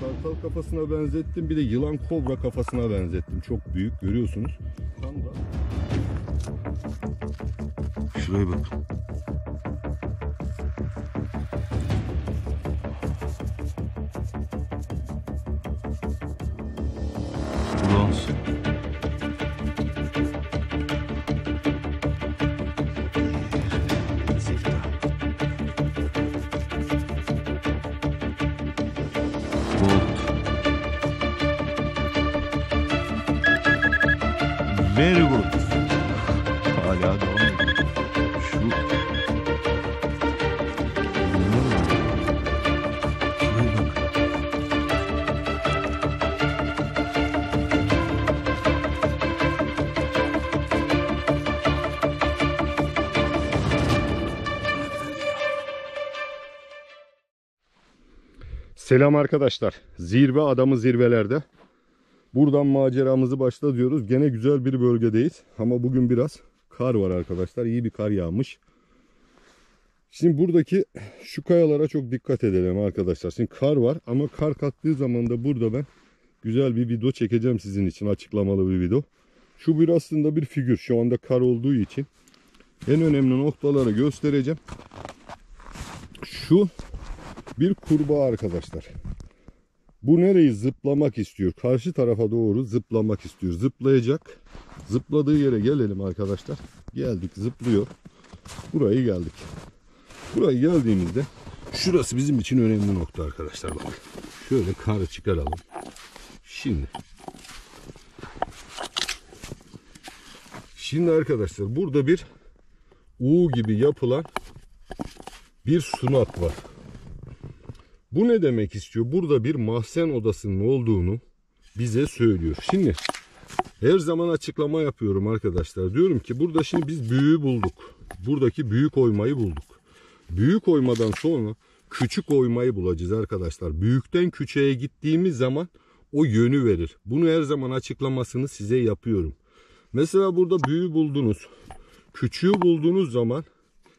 kartal kafasına benzettim. Bir de yılan kobra kafasına benzettim. Çok büyük görüyorsunuz. Şuraya bakın. Very good. Hala devam. Şu... Selam arkadaşlar. Zirve adamı zirvelerde. Buradan maceramızı başla diyoruz. Gene güzel bir bölgedeyiz. Ama bugün biraz kar var arkadaşlar. İyi bir kar yağmış. Şimdi buradaki şu kayalara çok dikkat edelim arkadaşlar. Şimdi kar var ama kar kalktığı zaman da burada ben güzel bir video çekeceğim sizin için. Açıklamalı bir video. Şu bir aslında bir figür. Şu anda kar olduğu için en önemli noktaları göstereceğim. Şu bir kurbağa arkadaşlar. Bu nereyi zıplamak istiyor? Karşı tarafa doğru zıplamak istiyor. Zıplayacak. Zıpladığı yere gelelim arkadaşlar. Geldik zıplıyor. Burayı geldik. Buraya geldiğimizde şurası bizim için önemli nokta arkadaşlar. Bak. Şöyle karı çıkaralım. Şimdi. Şimdi arkadaşlar burada bir U gibi yapılan bir sunak var. Bu ne demek istiyor? Burada bir mahzen odasının olduğunu bize söylüyor. Şimdi her zaman açıklama yapıyorum arkadaşlar. Diyorum ki burada şimdi biz büyüğü bulduk. Buradaki büyük oymayı bulduk. Büyük oymadan sonra küçük oymayı bulacağız arkadaşlar. Büyükten küçüğe gittiğimiz zaman o yönü verir. Bunu her zaman açıklamasını size yapıyorum. Mesela burada büyüğü buldunuz. Küçüğü bulduğunuz zaman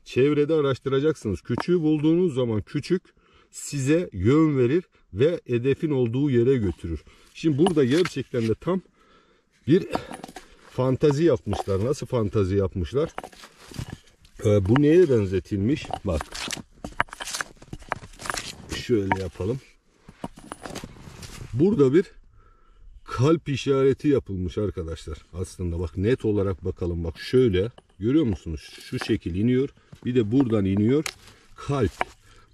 çevrede araştıracaksınız. Küçüğü bulduğunuz zaman küçük size yön verir ve hedefin olduğu yere götürür. Şimdi burada gerçekten de tam bir fantazi yapmışlar. Nasıl fantazi yapmışlar? Ee, bu neye benzetilmiş? Bak. Şöyle yapalım. Burada bir kalp işareti yapılmış arkadaşlar. Aslında bak net olarak bakalım. Bak şöyle görüyor musunuz? Şu şekil iniyor. Bir de buradan iniyor. Kalp.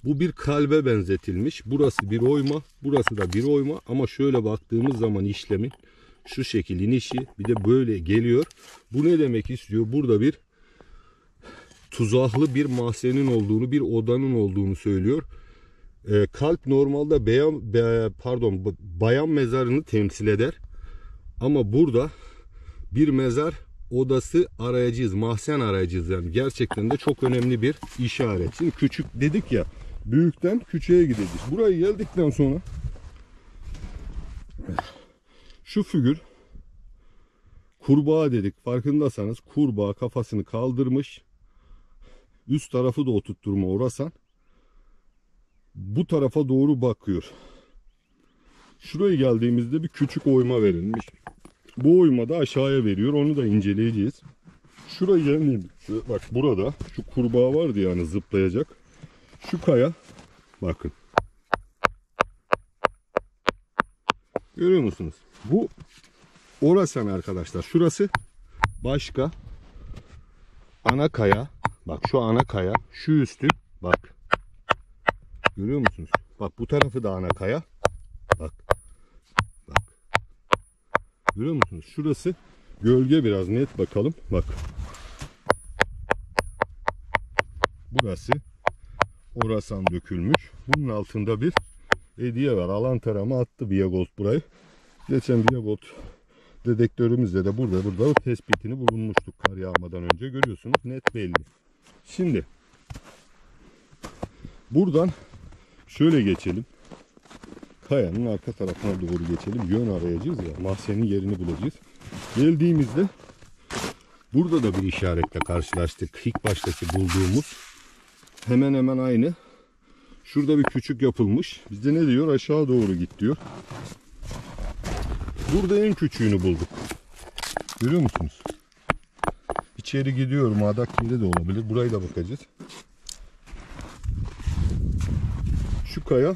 Bu bir kalbe benzetilmiş. Burası bir oyma, burası da bir oyma ama şöyle baktığımız zaman işlemin şu şekil inişi bir de böyle geliyor. Bu ne demek istiyor? Burada bir tuzaklı bir mahzenin olduğunu, bir odanın olduğunu söylüyor. Ee, kalp normalde beyan, be, pardon bayan mezarını temsil eder. Ama burada bir mezar odası arayacağız, mahzen arayacağız yani. Gerçekten de çok önemli bir işaret. Şimdi küçük dedik ya, büyükten küçüğe gideceğiz. Buraya geldikten sonra şu figür kurbağa dedik. Farkındaysanız kurbağa kafasını kaldırmış. Üst tarafı da oturtturma orasan. Bu tarafa doğru bakıyor. Şuraya geldiğimizde bir küçük oyma verilmiş. Bu oyma da aşağıya veriyor. Onu da inceleyeceğiz. Şuraya gelmeyeyim. Bak burada şu kurbağa vardı yani zıplayacak. Şu kaya bakın. Görüyor musunuz? Bu Orasan arkadaşlar. Şurası başka ana kaya. Bak şu ana kaya. Şu üstü bak. Görüyor musunuz? Bak bu tarafı da ana kaya. Bak. Bak. Görüyor musunuz? Şurası gölge biraz net bakalım. Bak. Burası orasan dökülmüş. Bunun altında bir hediye var. Alan tarama attı Viagold burayı. Geçen Viagold dedektörümüzle de burada burada tespitini bulunmuştuk kar yağmadan önce. Görüyorsunuz net belli. Şimdi buradan şöyle geçelim. Kayanın arka tarafına doğru geçelim. Yön arayacağız ya. Mahzenin yerini bulacağız. Geldiğimizde burada da bir işaretle karşılaştık. İlk baştaki bulduğumuz hemen hemen aynı. Şurada bir küçük yapılmış. Bizde ne diyor? Aşağı doğru git diyor. Burada en küçüğünü bulduk. Görüyor musunuz? İçeri gidiyorum. Adakinde de olabilir. Burayı da bakacağız. Şu kaya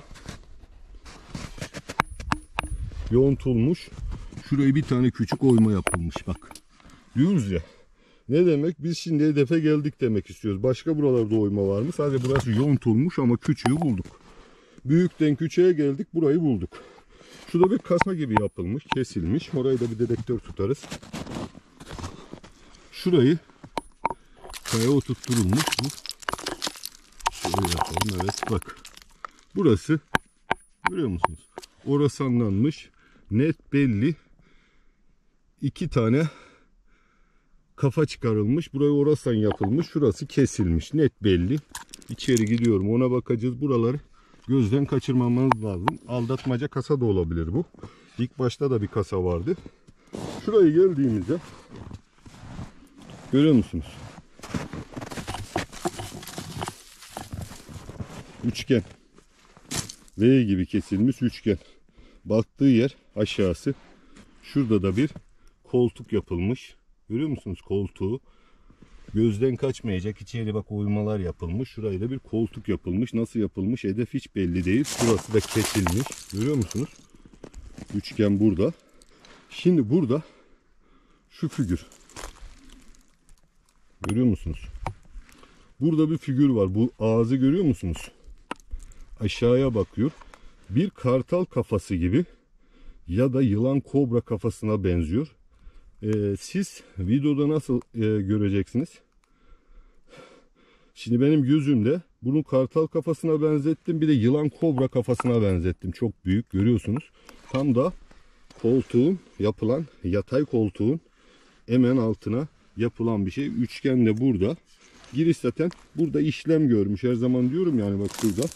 yontulmuş. Şuraya bir tane küçük oyma yapılmış bak. Diyoruz ya. Ne demek? Biz şimdi hedefe geldik demek istiyoruz. Başka buralarda oyma var mı? Sadece burası yontulmuş ama küçüğü bulduk. Büyükten küçüğe geldik. Burayı bulduk. Şurada bir kasa gibi yapılmış, kesilmiş. Orayı da bir dedektör tutarız. Şurayı kaya oturtturulmuş. Şöyle yapalım. Evet bak. Burası görüyor musunuz? Orası anlanmış. Net belli. iki tane kafa çıkarılmış. Buraya orasan yapılmış. Şurası kesilmiş. Net belli. İçeri gidiyorum. Ona bakacağız. Buraları gözden kaçırmamamız lazım. Aldatmaca kasa da olabilir bu. İlk başta da bir kasa vardı. Şuraya geldiğimizde görüyor musunuz? Üçgen. V gibi kesilmiş üçgen. Baktığı yer aşağısı. Şurada da bir koltuk yapılmış. Görüyor musunuz koltuğu? Gözden kaçmayacak. İçeri bak oymalar yapılmış. Şuraya da bir koltuk yapılmış. Nasıl yapılmış? Hedef hiç belli değil. Şurası da kesilmiş. Görüyor musunuz? Üçgen burada. Şimdi burada şu figür. Görüyor musunuz? Burada bir figür var. Bu ağzı görüyor musunuz? Aşağıya bakıyor. Bir kartal kafası gibi ya da yılan kobra kafasına benziyor. Ee, siz videoda nasıl e, göreceksiniz? Şimdi benim gözümde bunu kartal kafasına benzettim. Bir de yılan kobra kafasına benzettim. Çok büyük görüyorsunuz. Tam da koltuğun yapılan yatay koltuğun hemen altına yapılan bir şey. Üçgen de burada. Giriş zaten burada işlem görmüş. Her zaman diyorum yani bak şurada.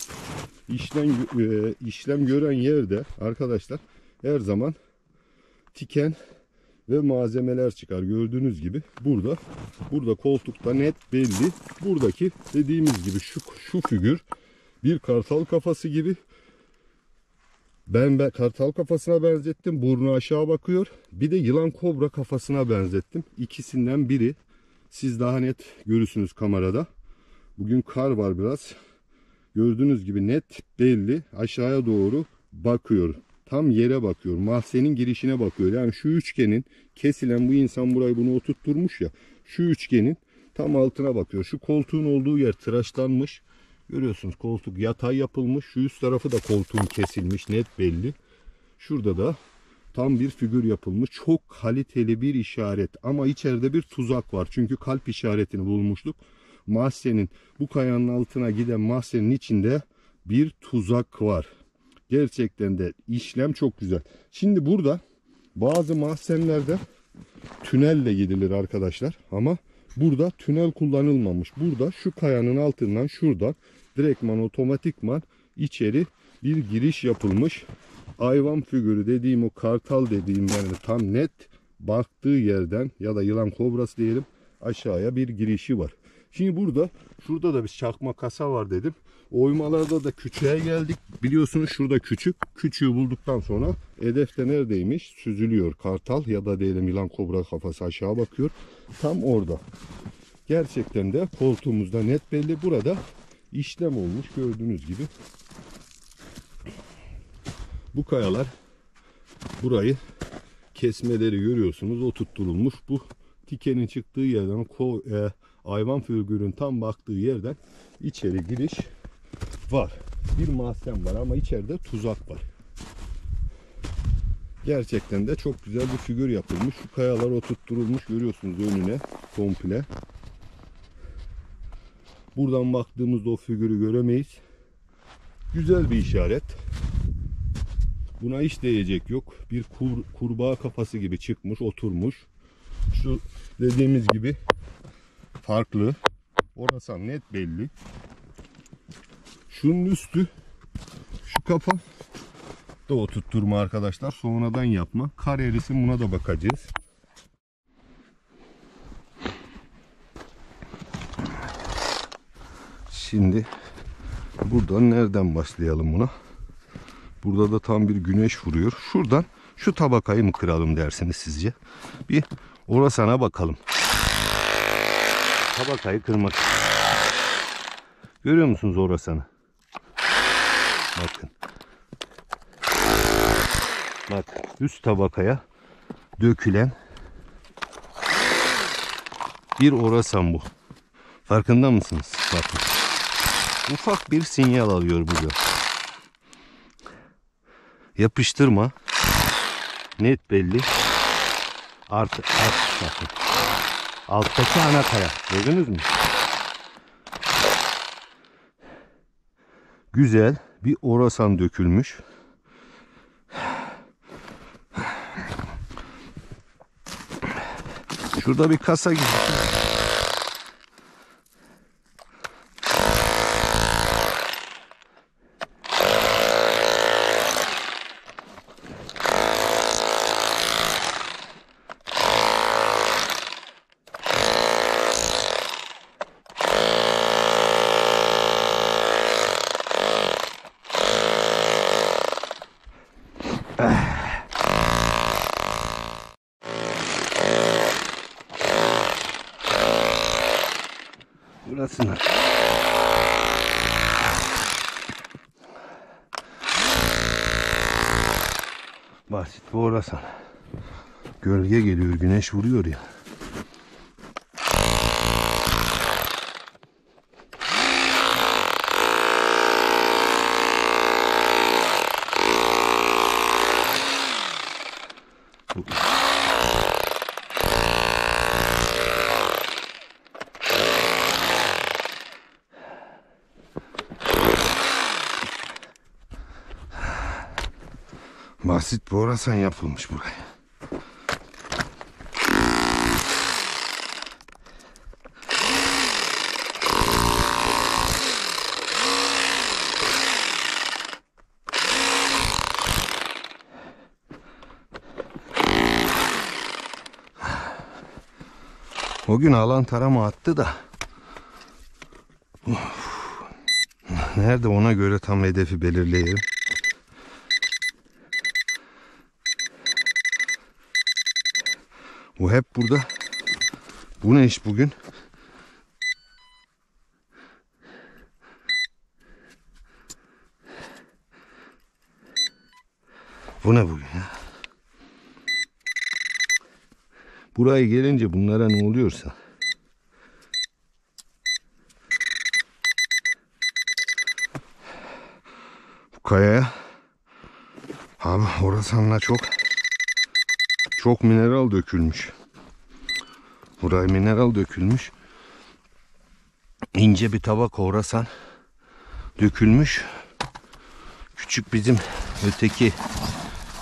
İşlem, e, işlem gören yerde arkadaşlar her zaman tiken ve malzemeler çıkar. Gördüğünüz gibi burada burada koltukta net belli. Buradaki dediğimiz gibi şu şu figür bir kartal kafası gibi. Ben, ben kartal kafasına benzettim. Burnu aşağı bakıyor. Bir de yılan kobra kafasına benzettim. İkisinden biri. Siz daha net görürsünüz kamerada. Bugün kar var biraz. Gördüğünüz gibi net belli. Aşağıya doğru bakıyor tam yere bakıyor. Mahzenin girişine bakıyor. Yani şu üçgenin kesilen bu insan burayı bunu oturtturmuş ya. Şu üçgenin tam altına bakıyor. Şu koltuğun olduğu yer tıraşlanmış. Görüyorsunuz koltuk yatay yapılmış. Şu üst tarafı da koltuğun kesilmiş net belli. Şurada da tam bir figür yapılmış. Çok kaliteli bir işaret ama içeride bir tuzak var. Çünkü kalp işaretini bulmuştuk. Mahzenin bu kayanın altına giden mahzenin içinde bir tuzak var. Gerçekten de işlem çok güzel. Şimdi burada bazı mahzenlerde tünelle gidilir arkadaşlar. Ama burada tünel kullanılmamış. Burada şu kayanın altından şuradan direktman otomatikman içeri bir giriş yapılmış. Hayvan figürü dediğim o kartal dediğim yani tam net baktığı yerden ya da yılan kobrası diyelim aşağıya bir girişi var. Şimdi burada şurada da bir çakma kasa var dedim. Oymalarda da küçüğe geldik. Biliyorsunuz şurada küçük. Küçüğü bulduktan sonra hedef de neredeymiş? Süzülüyor. Kartal ya da diyelim yılan kobra kafası aşağı bakıyor. Tam orada. Gerçekten de koltuğumuzda net belli. Burada işlem olmuş gördüğünüz gibi. Bu kayalar burayı kesmeleri görüyorsunuz. O tutturulmuş. Bu tikenin çıktığı yerden ko, e, hayvan figürün tam baktığı yerden içeri giriş var. Bir mahzen var ama içeride tuzak var. Gerçekten de çok güzel bir figür yapılmış. Şu kayalar oturtturulmuş görüyorsunuz önüne komple. Buradan baktığımızda o figürü göremeyiz. Güzel bir işaret. Buna hiç değecek yok. Bir kur, kurbağa kafası gibi çıkmış, oturmuş. Şu dediğimiz gibi farklı. Orası net belli. Şunun üstü şu kafa da oturtturma arkadaşlar. Sonradan yapma. Kar erisi buna da bakacağız. Şimdi Buradan nereden başlayalım buna? Burada da tam bir güneş vuruyor. Şuradan şu tabakayı mı kıralım dersiniz sizce? Bir orasana bakalım. Tabakayı kırmak. Görüyor musunuz orasanı? Bakın. Bak üst tabakaya dökülen bir orasan bu. Farkında mısınız? Bakın. Ufak bir sinyal alıyor burada. Yapıştırma. Net belli. Artı, artı bakın. Alttaki ana kaya. Gördünüz mü? Güzel bir orasan dökülmüş. Şurada bir kasa gibi. Burasına. Basit bu orasan. Gölge geliyor, güneş vuruyor ya. Basit bir orasan yapılmış buraya. O gün alan tarama attı da. Uf. Nerede ona göre tam hedefi belirleyelim. Bu hep burada. Bu ne iş bugün? Bu ne bugün ya? Buraya gelince bunlara ne oluyorsa. Bu kayaya abi orasanla çok çok mineral dökülmüş. Buraya mineral dökülmüş. İnce bir tabak orasan dökülmüş. Küçük bizim öteki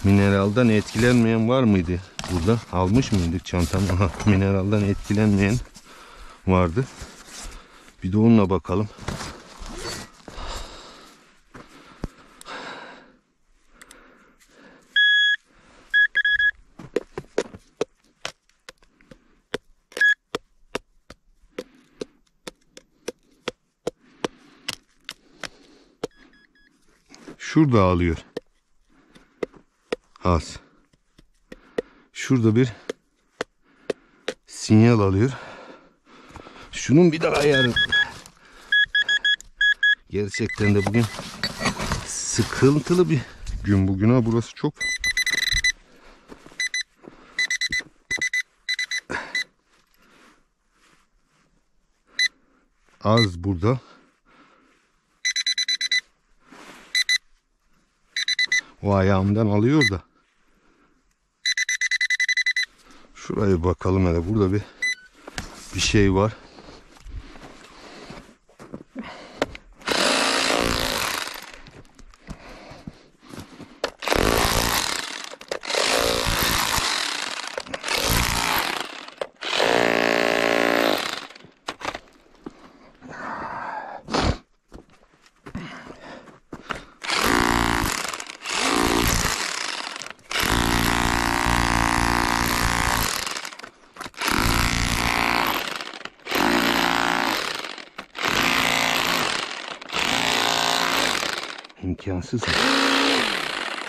mineraldan etkilenmeyen var mıydı? Burada almış mıydık çantam? Aha, mineraldan etkilenmeyen vardı. Bir de onunla bakalım. Şurada ağlıyor. Az. Şurada bir sinyal alıyor. Şunun bir daha ayarı. Gerçekten de bugün sıkıntılı bir gün bugün ha burası çok. Az burada. O ayağımdan alıyor da. Şuraya bakalım hele. Burada bir bir şey var.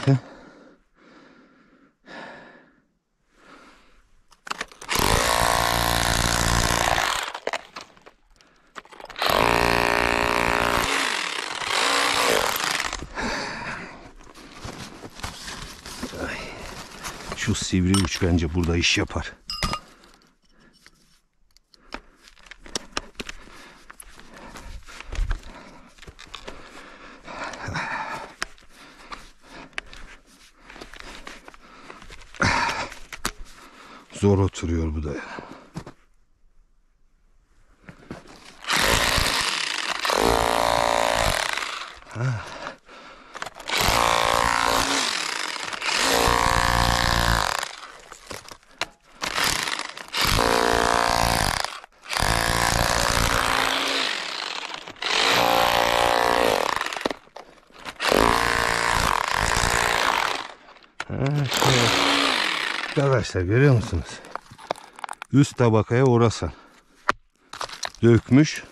Heh. Ay, Şu sivri uç bence burada iş yapar. Zor oturuyor bu da ya. Arkadaşlar görüyor musunuz? Üst tabakaya orasan. Dökmüş.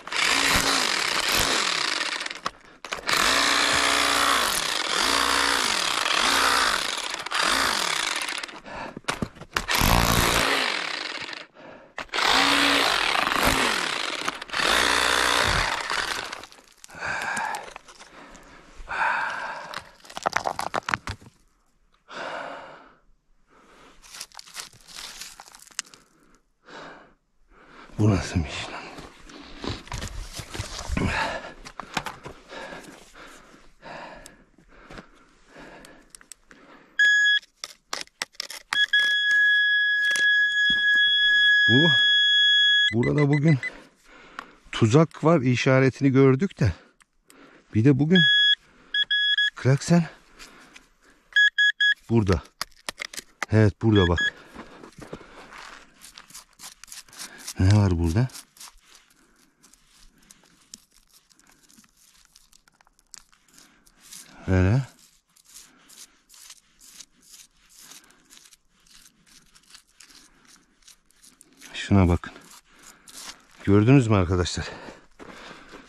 Bu nasıl iş lan? Bu burada bugün tuzak var işaretini gördük de bir de bugün Kraksen burada. Evet burada bak. Ne var burada? Öyle. Şuna bakın. Gördünüz mü arkadaşlar?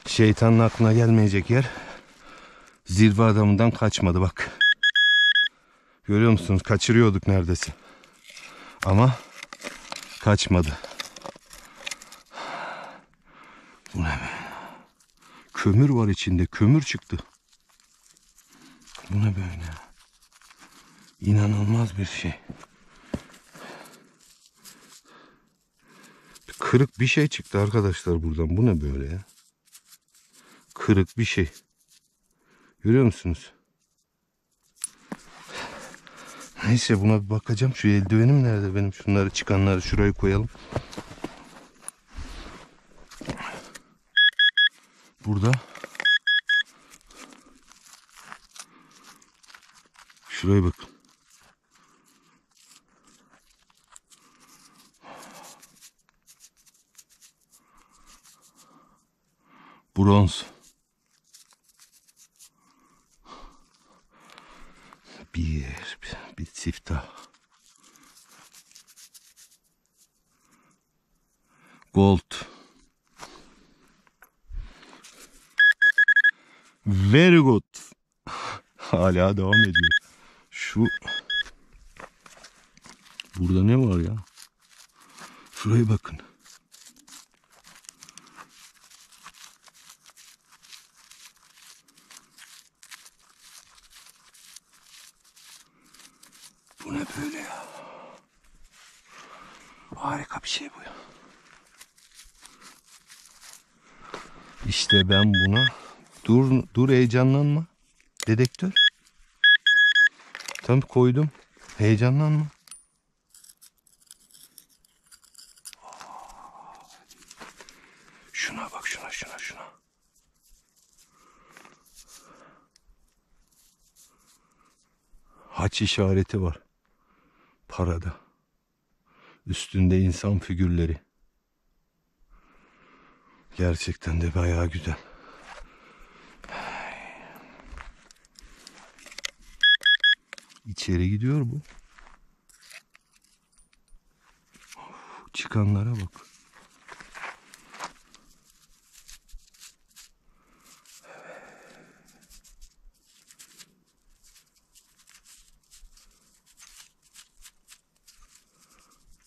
Şeytanın aklına gelmeyecek yer zirve adamından kaçmadı bak. Görüyor musunuz? Kaçırıyorduk neredeyse. Ama kaçmadı. Bu ne be? Kömür var içinde. Kömür çıktı. Bu ne böyle? İnanılmaz bir şey. Kırık bir şey çıktı arkadaşlar buradan. Bu ne böyle ya? Kırık bir şey. Görüyor musunuz? Neyse buna bir bakacağım. Şu eldivenim nerede benim? Şunları çıkanları şuraya koyalım. Burada. Şuraya bakın. Bronz. Bir, bir, bir siftah. Gold. Very good. Hala devam ediyor. Şu Burada ne var ya? Şuraya bakın. Bu ne böyle ya? Harika bir şey bu ya. İşte ben buna dur dur heyecanlanma. Dedektör. Tam koydum. Heyecanlanma. Şuna bak şuna şuna şuna. Haç işareti var. Parada. Üstünde insan figürleri. Gerçekten de bayağı güzel. İçeri gidiyor bu. Çıkanlara bak.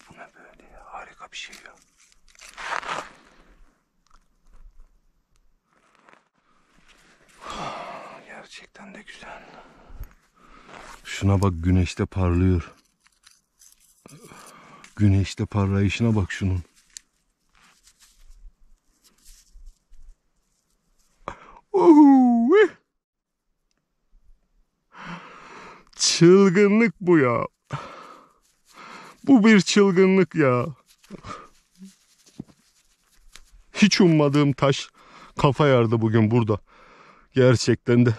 Bu ne böyle? Harika bir şey ya. Ah, gerçekten de güzel. Şuna bak güneşte parlıyor. Güneşte parlayışına bak şunun. Ohu! Çılgınlık bu ya. Bu bir çılgınlık ya. Hiç ummadığım taş kafa yardı bugün burada. Gerçekten de.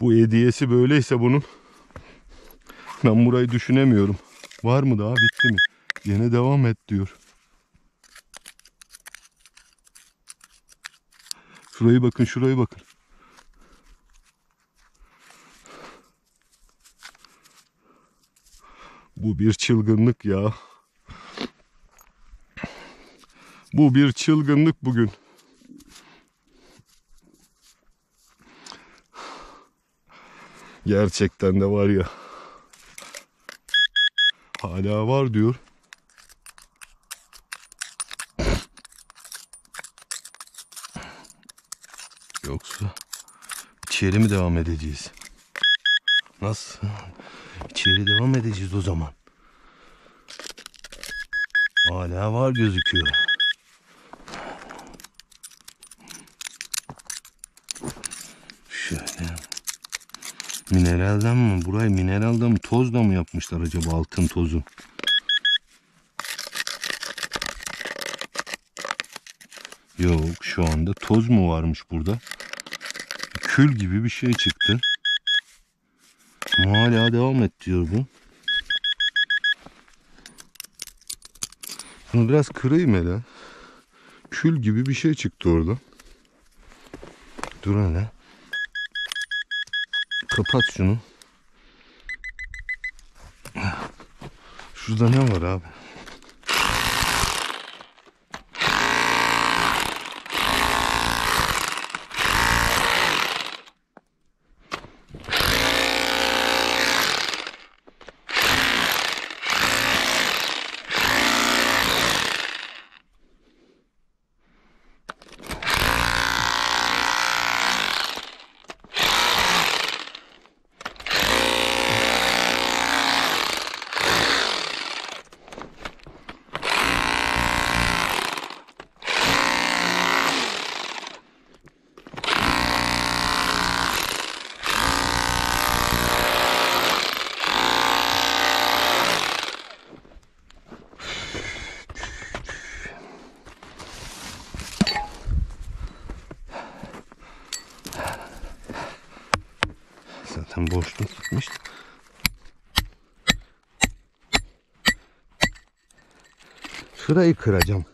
Bu hediyesi böyleyse bunun. Ben burayı düşünemiyorum. Var mı daha bitti mi? Yine devam et diyor. Şurayı bakın şurayı bakın. Bu bir çılgınlık ya. Bu bir çılgınlık bugün. Gerçekten de var ya. Hala var diyor. Yoksa içeri mi devam edeceğiz? Nasıl? İçeri devam edeceğiz o zaman. Hala var gözüküyor. Mineralden mi? Burayı mineralden mi? Tozla mı yapmışlar acaba altın tozu? Yok şu anda toz mu varmış burada? Kül gibi bir şey çıktı. Ama hala devam et diyor bu. Bunu biraz kırayım hele. Kül gibi bir şey çıktı orada. Dur hele. Kapat şunu. Şurada ne var abi? Zaten boşluk gitmiş. Şurayı kıracağım.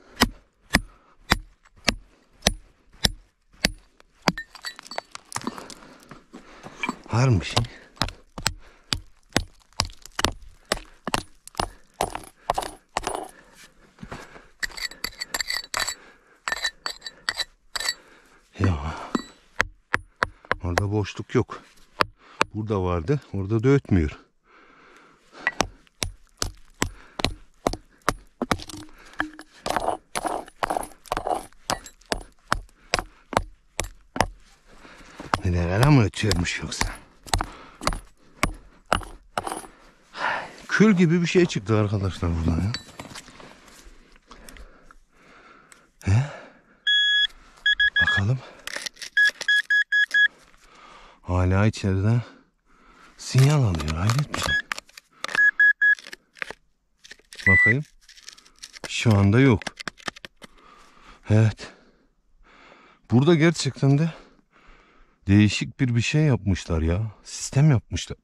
Var mı şey? Orada boşluk yok. Burada vardı. Orada da ötmüyor. Nereye mı ötüyormuş yoksa? Kül gibi bir şey çıktı arkadaşlar buradan ya. Bakalım. Hala içeriden sinyal alıyor. Hayret bir şey. Bakayım. Şu anda yok. Evet. Burada gerçekten de değişik bir bir şey yapmışlar ya. Sistem yapmışlar.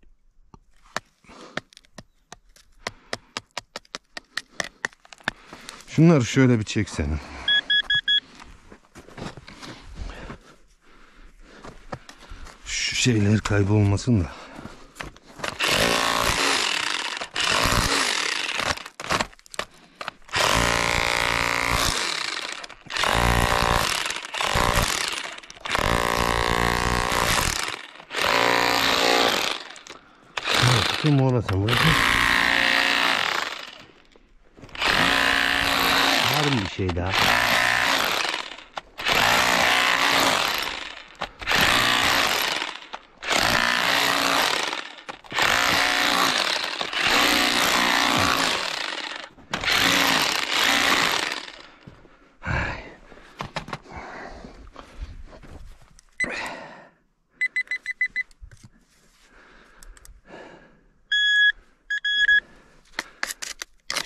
Şunları şöyle bir çeksene. Şu şeyler kaybolmasın da. Tutun orası burası. Var mı bir şey daha?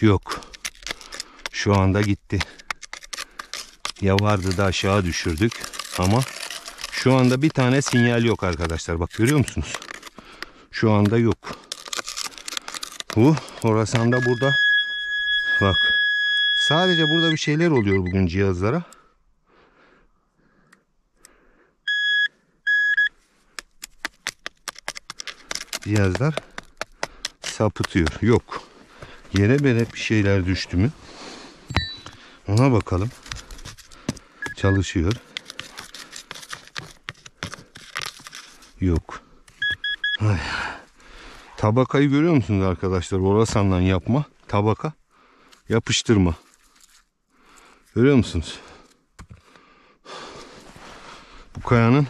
Yok. Şu anda gitti. Ya vardı da aşağı düşürdük ama şu anda bir tane sinyal yok arkadaşlar. Bak görüyor musunuz? Şu anda yok. Bu Horasan da burada. Bak. Sadece burada bir şeyler oluyor bugün cihazlara. Cihazlar sapıtıyor. Yok. Yere bere bir şeyler düştü mü? Ona bakalım. Çalışıyor. Yok. Ay. Tabakayı görüyor musunuz arkadaşlar? Orasandan yapma. Tabaka. Yapıştırma. Görüyor musunuz? Bu kayanın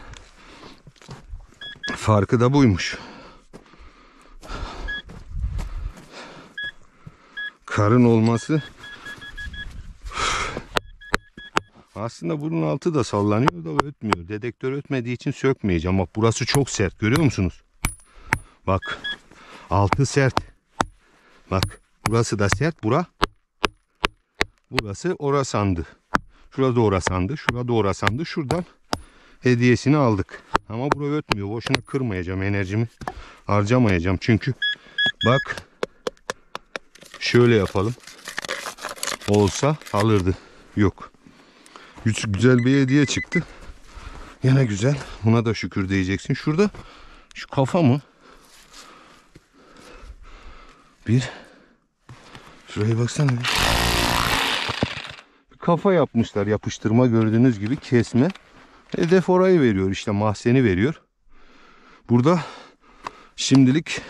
farkı da buymuş. Karın olması aslında bunun altı da sallanıyor da ötmüyor. Dedektör ötmediği için sökmeyeceğim. Bak burası çok sert görüyor musunuz? Bak altı sert. Bak burası da sert. Bura Burası orasandı. Şurada orasandı. Şurada orasandı. Şuradan hediyesini aldık. Ama burayı ötmüyor. Boşuna kırmayacağım enerjimi. Harcamayacağım. Çünkü bak şöyle yapalım. Olsa alırdı. Yok. Güzel bir hediye çıktı. Yine güzel. Buna da şükür diyeceksin. Şurada şu kafa mı? Bir. Şuraya baksana. Bir kafa yapmışlar yapıştırma gördüğünüz gibi kesme. Hedef orayı veriyor işte mahzeni veriyor. Burada şimdilik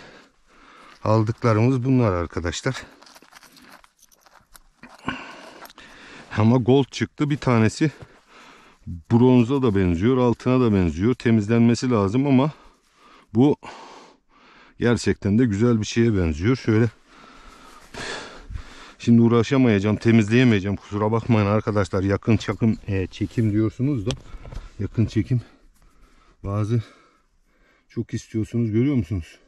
aldıklarımız bunlar arkadaşlar. Ama gold çıktı bir tanesi bronza da benziyor altına da benziyor temizlenmesi lazım ama bu gerçekten de güzel bir şeye benziyor. Şöyle Şimdi uğraşamayacağım, temizleyemeyeceğim. Kusura bakmayın arkadaşlar. Yakın çekim, e, çekim diyorsunuz da yakın çekim bazı çok istiyorsunuz. Görüyor musunuz?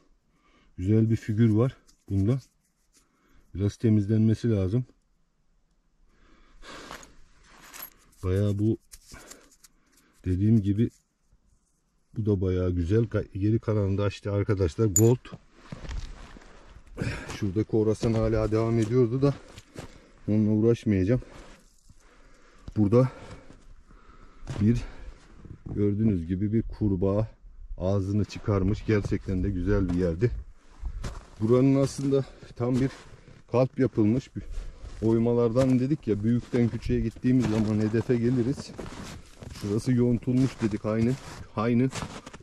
Güzel bir figür var bunda. Biraz temizlenmesi lazım. Bayağı bu dediğim gibi bu da bayağı güzel. Geri kalanında işte arkadaşlar gold. Şuradaki orasan hala devam ediyordu da onunla uğraşmayacağım. Burada bir gördüğünüz gibi bir kurbağa ağzını çıkarmış. Gerçekten de güzel bir yerdi. Buranın aslında tam bir kalp yapılmış bir oymalardan dedik ya büyükten küçüğe gittiğimiz zaman hedefe geliriz. Şurası yontulmuş dedik aynı aynı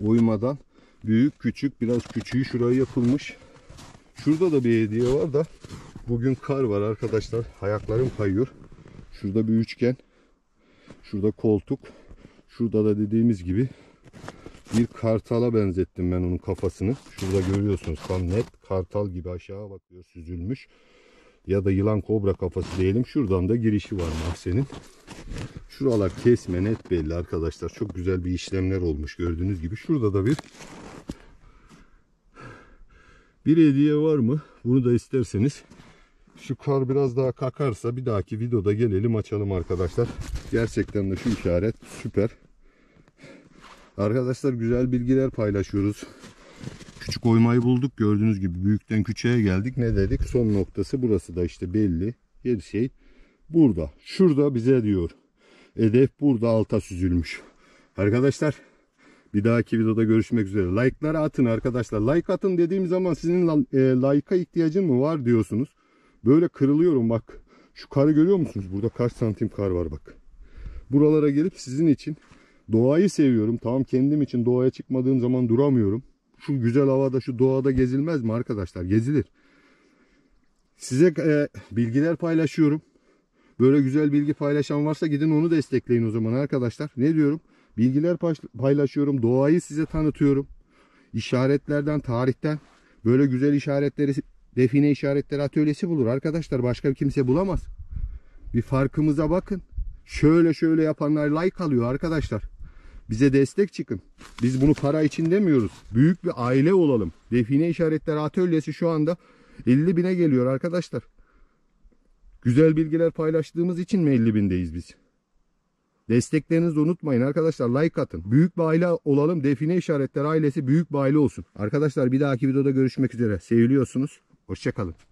oymadan büyük küçük biraz küçüğü şuraya yapılmış. Şurada da bir hediye var da bugün kar var arkadaşlar. Ayaklarım kayıyor. Şurada bir üçgen. Şurada koltuk. Şurada da dediğimiz gibi bir kartala benzettim ben onun kafasını. Şurada görüyorsunuz tam net kartal gibi aşağı bakıyor süzülmüş. Ya da yılan kobra kafası diyelim. Şuradan da girişi var mahzenin. Şuralar kesme net belli arkadaşlar. Çok güzel bir işlemler olmuş gördüğünüz gibi. Şurada da bir bir hediye var mı? Bunu da isterseniz şu kar biraz daha kakarsa bir dahaki videoda gelelim açalım arkadaşlar. Gerçekten de şu işaret süper. Arkadaşlar güzel bilgiler paylaşıyoruz. Küçük oymayı bulduk gördüğünüz gibi büyükten küçüğe geldik. Ne dedik? Son noktası burası da işte belli. Her şey burada. Şurada bize diyor. Hedef burada alta süzülmüş. Arkadaşlar bir dahaki videoda görüşmek üzere. Like'ları atın arkadaşlar. Like atın dediğim zaman sizin e, like'a ihtiyacın mı var diyorsunuz. Böyle kırılıyorum bak. Şu karı görüyor musunuz? Burada kaç santim kar var bak. Buralara gelip sizin için doğayı seviyorum. Tamam kendim için doğaya çıkmadığım zaman duramıyorum. Şu güzel havada şu doğada gezilmez mi arkadaşlar? Gezilir. Size e, bilgiler paylaşıyorum. Böyle güzel bilgi paylaşan varsa gidin onu destekleyin o zaman arkadaşlar. Ne diyorum? Bilgiler paylaşıyorum. Doğayı size tanıtıyorum. İşaretlerden, tarihten böyle güzel işaretleri define işaretleri atölyesi bulur arkadaşlar. Başka kimse bulamaz. Bir farkımıza bakın. Şöyle şöyle yapanlar like alıyor arkadaşlar. Bize destek çıkın. Biz bunu para için demiyoruz. Büyük bir aile olalım. Define işaretleri atölyesi şu anda 50 bine geliyor arkadaşlar. Güzel bilgiler paylaştığımız için mi 50 bindeyiz biz? Desteklerinizi unutmayın arkadaşlar. Like atın. Büyük bir aile olalım. Define işaretler ailesi büyük bir aile olsun. Arkadaşlar bir dahaki videoda görüşmek üzere. Seviliyorsunuz. Hoşçakalın.